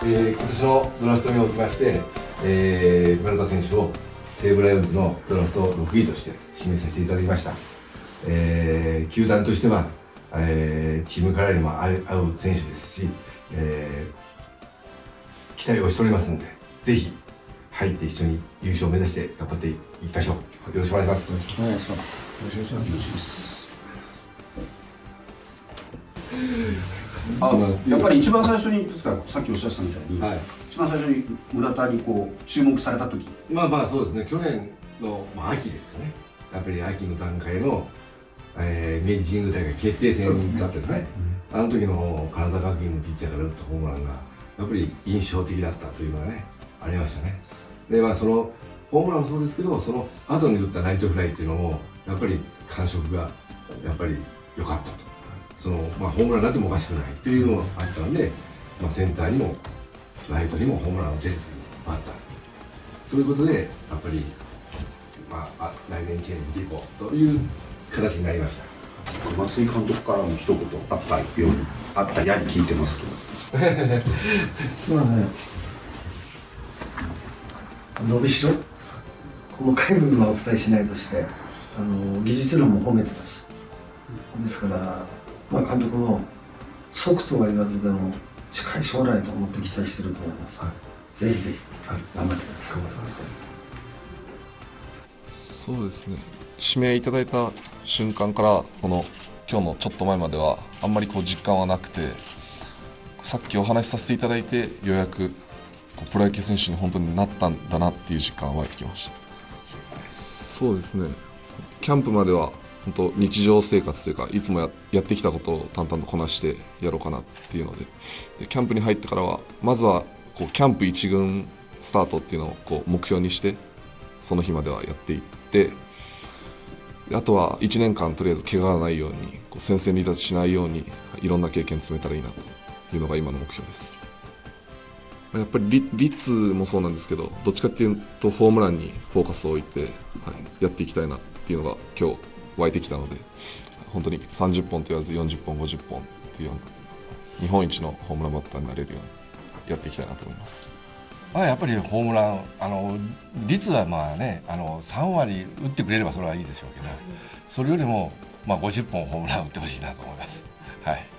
えー、今年のドラフトにおきまして、えー、村田選手を西武ライオンズのドラフト6位として指名させていただきました、えー、球団としては、えー、チームカラーにも合う選手ですし、えー、期待をしておりますのでぜひ入って一緒に優勝を目指して頑張っていきましょう。よろしくお願いします。お願いします。よろしくお願いしますあやっぱり一番最初にですかさっきおっしゃってたみたいに、はい、一番最初に村田にこう注目された時。まあまあそうですね。去年の、まあ、秋ですかね。やっぱり秋の段階の、えー、明治神宮大会決定戦だったですね、ね、あの時の金沢学院のピッチャーから打ったホームランがやっぱり印象的だったというのがねありましたね。でまあそのホームランもそうですけどその後に打ったナイトフライっていうのもやっぱり感触がやっぱり良かったとその、まあ、ホームランになってもおかしくないというのがあったので、まあ、センターにもライトにもホームランを打てるというバッターそういうことでやっぱり、まあ、来年1年見ていこうという形になりました。松井監督からも一言あったようにあったやに聞いてますけど。まあね伸びしろ細かい部分はお伝えしないとしてあの技術論も褒めてます。ですからまあ、監督も即とは言わずでも近い将来と思って期待してると思います、はい、ぜひぜひ頑張ってください、はい、そうですね。指名いただいた瞬間からこの今日のちょっと前まではあんまりこう実感はなくてさっきお話しさせていただいてようやくプロ野球選手に本当になったんだなっていう実感が湧いてきました。そうですね。キャンプまでは本当日常生活というかいつもやってきたことを淡々とこなしてやろうかなっていうのででキャンプに入ってからはまずはこうキャンプ1軍スタートっていうのをこう目標にしてその日まではやっていってあとは1年間とりあえず怪我がないようにこう先生離脱しないようにいろんな経験積めたらいいなというのが今の目標です。やっぱり率もそうなんですけどどっちかっていうとホームランにフォーカスを置いて、はい、やっていきたいなっていうのが今日湧いてきたので本当に30本と言わず40本50本という日本一のホームランバッターになれるようにやっていきたいなと思います。まあ、やっぱりホームランあの率はまあねあの3割打ってくれればそれはいいでしょうけどそれよりもまあ50本ホームラン打ってほしいなと思います。はい